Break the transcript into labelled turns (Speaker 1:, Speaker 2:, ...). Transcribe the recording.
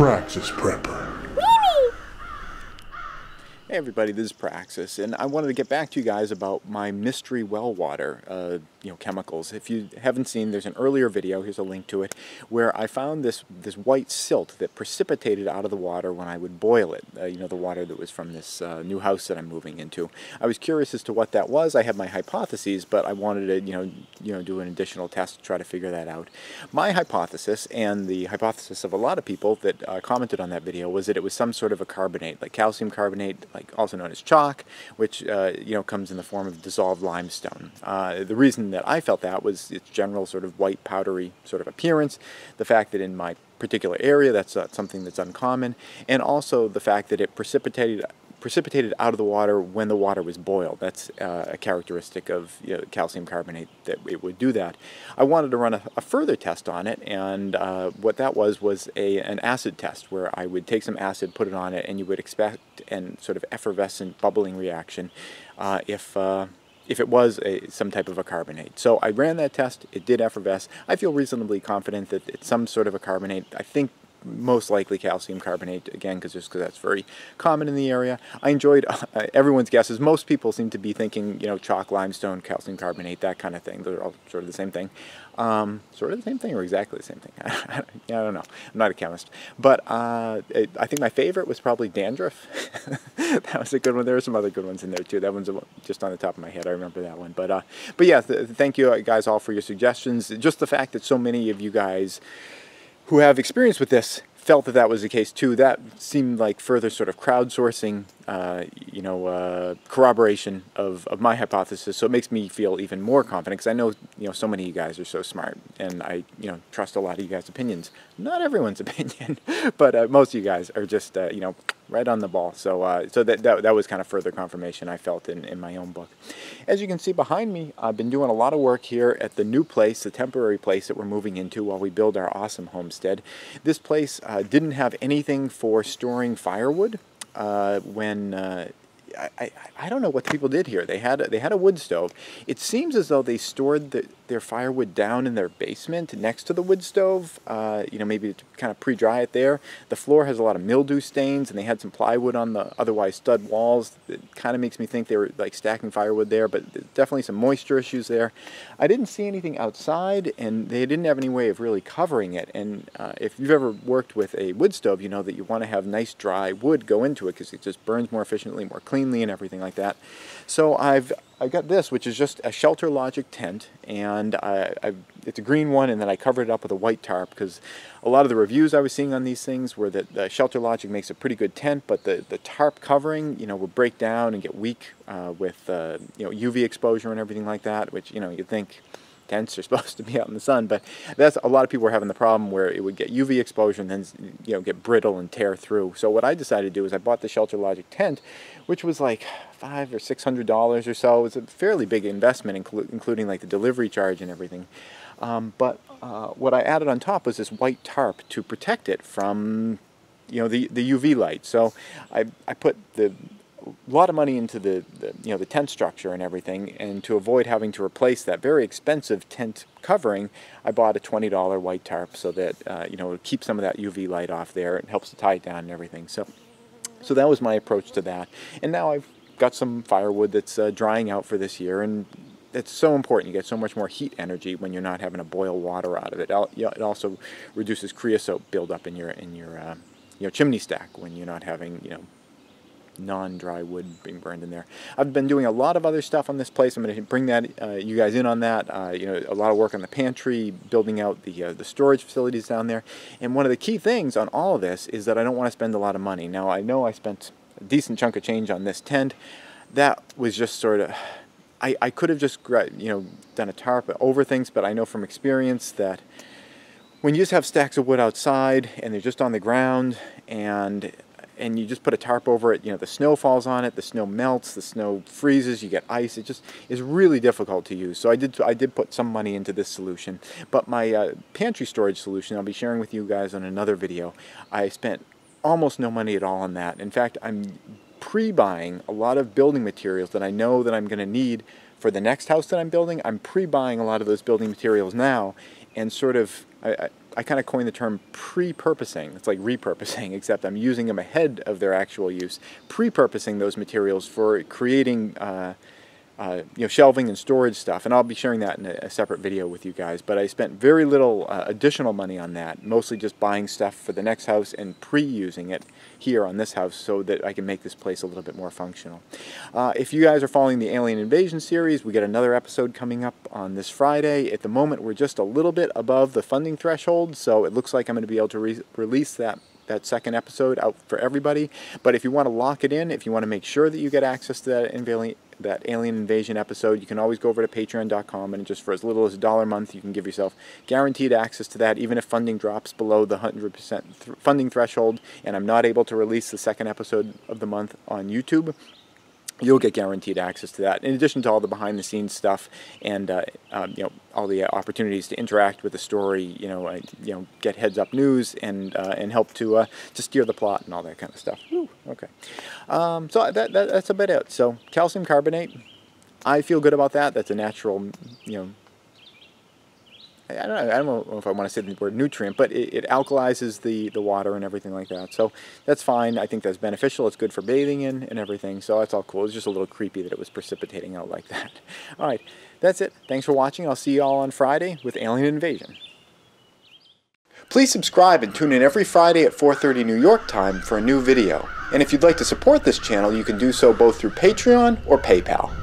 Speaker 1: Praxis Prepper.
Speaker 2: Hey everybody, this is Praxis, and I wanted to get back to you guys about my mystery well water, uh, you know, chemicals. If you haven't seen, there's an earlier video, here's a link to it, where I found this, this white silt that precipitated out of the water when I would boil it, uh, you know, the water that was from this uh, new house that I'm moving into. I was curious as to what that was. I had my hypotheses, but I wanted to, you know, you know, do an additional test to try to figure that out. My hypothesis, and the hypothesis of a lot of people that uh, commented on that video, was that it was some sort of a carbonate, like calcium carbonate, like also known as chalk, which uh, you know comes in the form of dissolved limestone. Uh, the reason that I felt that was its general sort of white powdery sort of appearance, the fact that in my particular area that's uh, something that's uncommon, and also the fact that it precipitated precipitated out of the water when the water was boiled. That's uh, a characteristic of you know, calcium carbonate that it would do that. I wanted to run a, a further test on it, and uh, what that was was a an acid test where I would take some acid, put it on it, and you would expect an sort of effervescent bubbling reaction uh, if uh, if it was a, some type of a carbonate. So I ran that test, it did effervesce. I feel reasonably confident that it's some sort of a carbonate. I think most likely calcium carbonate again because just because that's very common in the area. I enjoyed uh, everyone's guesses. Most people seem to be thinking you know chalk, limestone, calcium carbonate, that kind of thing. They're all sort of the same thing. Um, sort of the same thing or exactly the same thing. I don't know. I'm not a chemist, but uh, it, I think my favorite was probably dandruff. that was a good one. There were some other good ones in there too. That one's just on the top of my head. I remember that one. But uh, but yeah, th thank you guys all for your suggestions. Just the fact that so many of you guys who have experience with this felt that that was the case too. That seemed like further sort of crowdsourcing, uh, you know, uh, corroboration of, of my hypothesis. So it makes me feel even more confident because I know, you know, so many of you guys are so smart and I, you know, trust a lot of you guys' opinions. Not everyone's opinion, but uh, most of you guys are just, uh, you know, right on the ball. So, uh, so that, that, that was kind of further confirmation I felt in, in my own book. As you can see behind me, I've been doing a lot of work here at the new place, the temporary place that we're moving into while we build our awesome homestead. This place uh, didn't have anything for storing firewood. Uh, when uh, I, I, don't know what the people did here. They had a, they had a wood stove. It seems as though they stored the, their firewood down in their basement next to the wood stove. Uh, you know, maybe to kind of pre-dry it there. The floor has a lot of mildew stains, and they had some plywood on the otherwise stud walls. It kind of makes me think they were like stacking firewood there, but definitely some moisture issues there. I didn't see anything outside, and they didn't have any way of really covering it. And uh, if you've ever worked with a wood stove, you know that you want to have nice dry wood go into it because it just burns more efficiently, more cleanly, and everything like that. So I've I got this, which is just a Shelter Logic tent, and I, I, it's a green one, and then I covered it up with a white tarp because a lot of the reviews I was seeing on these things were that the Shelter Logic makes a pretty good tent, but the, the tarp covering, you know, will break down and get weak uh, with, uh, you know, UV exposure and everything like that, which, you know, you'd think tents are supposed to be out in the sun, but that's a lot of people were having the problem where it would get UV exposure and then you know get brittle and tear through. So what I decided to do is I bought the Shelter Logic tent, which was like five or six hundred dollars or so. It was a fairly big investment, inclu including like the delivery charge and everything. Um, but uh, what I added on top was this white tarp to protect it from you know the the UV light. So I I put the a lot of money into the, the, you know the tent structure and everything and to avoid having to replace that very expensive tent covering I bought a $20 white tarp so that uh, you know it keeps some of that UV light off there and helps to tie it down and everything so so that was my approach to that and now I've got some firewood that's uh, drying out for this year and it's so important. You get so much more heat energy when you're not having to boil water out of it. It also reduces creosote buildup in your in your uh, you know chimney stack when you're not having you know non-dry wood being burned in there. I've been doing a lot of other stuff on this place. I'm going to bring that uh, you guys in on that. Uh, you know, a lot of work on the pantry, building out the uh, the storage facilities down there. And one of the key things on all of this is that I don't want to spend a lot of money. Now I know I spent a decent chunk of change on this tent. That was just sort of. I, I could have just you know done a tarp over things, but I know from experience that when you just have stacks of wood outside and they're just on the ground and and you just put a tarp over it, you know, the snow falls on it, the snow melts, the snow freezes, you get ice. It just is really difficult to use. So I did I did put some money into this solution. But my uh, pantry storage solution, I'll be sharing with you guys on another video. I spent almost no money at all on that. In fact, I'm pre-buying a lot of building materials that I know that I'm going to need for the next house that I'm building. I'm pre-buying a lot of those building materials now and sort of I, I kind of coined the term pre-purposing. It's like repurposing, except I'm using them ahead of their actual use. Pre-purposing those materials for creating uh, uh, you know, shelving and storage stuff, and I'll be sharing that in a, a separate video with you guys. But I spent very little uh, additional money on that, mostly just buying stuff for the next house and pre-using it here on this house so that I can make this place a little bit more functional. Uh, if you guys are following the Alien Invasion series, we get another episode coming up on this Friday. At the moment, we're just a little bit above the funding threshold, so it looks like I'm going to be able to re release that that second episode out for everybody. But if you want to lock it in, if you want to make sure that you get access to that that Alien Invasion episode, you can always go over to patreon.com and just for as little as a dollar a month, you can give yourself guaranteed access to that, even if funding drops below the 100% th funding threshold and I'm not able to release the second episode of the month on YouTube you'll get guaranteed access to that. In addition to all the behind the scenes stuff and uh, um, you know all the opportunities to interact with the story you know uh, you know get heads up news and uh, and help to uh, to steer the plot and all that kind of stuff okay. Um, so that, that, that's about it. So calcium carbonate I feel good about that. That's a natural you know I don't, know, I don't know if I want to say the word nutrient, but it, it, alkalizes the, the water and everything like that. So that's fine. I think that's beneficial. It's good for bathing in and everything. So that's all cool. It's just a little creepy that it was precipitating out like that. All right, that's it. Thanks for watching. I'll see you all on Friday with Alien Invasion. Please subscribe and tune in every Friday at 4.30 New York time for a new video. And if you'd like to support this channel, you can do so both through Patreon or PayPal.